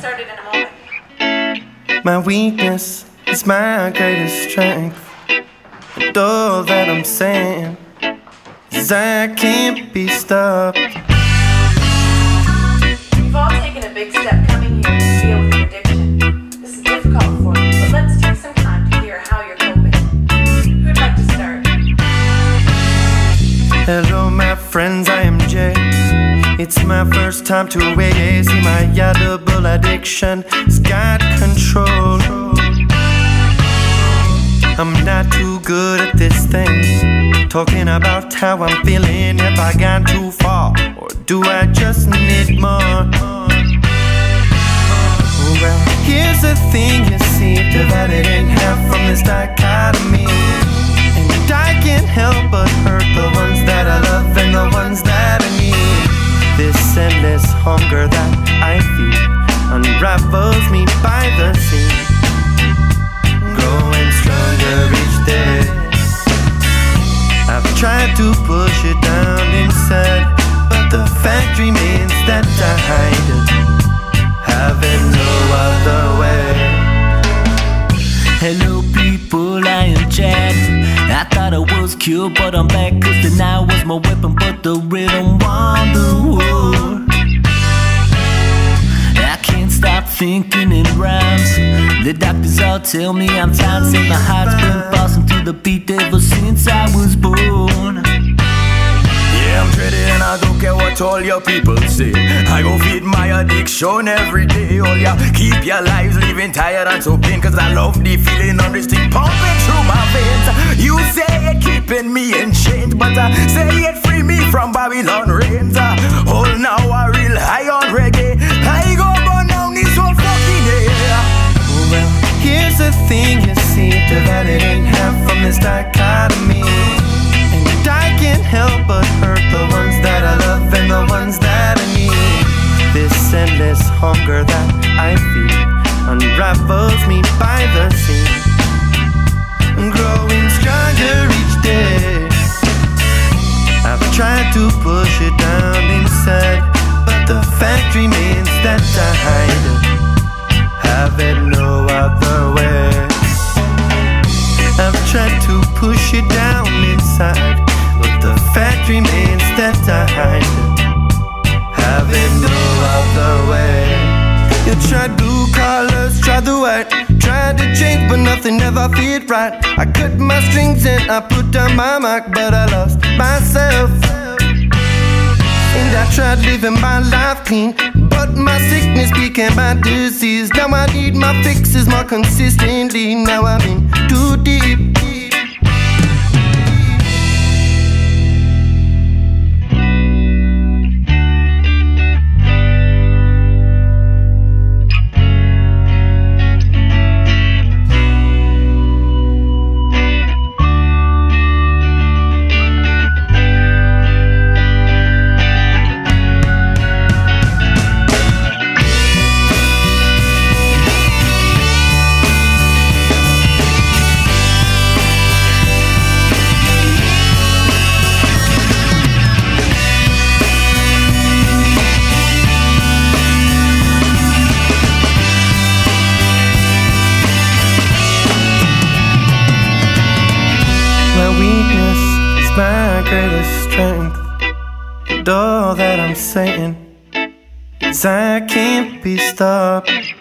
started in a moment. My weakness is my greatest strength. And all that I'm saying is I can't be stopped. It's my first time to. See, my double addiction has got control. I'm not too good at this thing. Talking about how I'm feeling. Have I gone too far? Or do I just need more? Well, here's the thing you see, divided in half from this dichotomy. And I can't help but hurt endless hunger that I feel unravels me by the seams. Growing stronger each day. I've tried to push it down inside, but the fact remains that I hide it, having no other way. Hello people, I am Chad I thought I was cute, but I'm back Cause the night was my weapon, but the rhythm won the war thinking in rhymes The doctors all tell me I'm tired Say my heart's been bouncing to the beat ever since I was born Yeah, I'm dreaded and I don't care what all your people say. I go feed my addiction every day. Oh yeah, keep your lives living tired and so plain. Cause I love the feeling of this thing pumping through my veins. You say it keeping me in chains, but I say it free me from Babylon reigns. Uh, oh, I feel unravels me by the seams. Growing stronger each day. I've tried to push it down inside, but the fact remains that I hide it have it no other way. I've tried to push it down inside, but the fact remains that I hide it. Have it no other way. You tried blue colors, tried the white, tried to change, but nothing ever fit right. I cut my strings and I put down my mic but I lost myself. And I tried living my life clean, but my sickness became my disease. Now I need my fixes more consistently. Now I'm in too deep. Greatest strength. And all that I'm saying is I can't be stopped.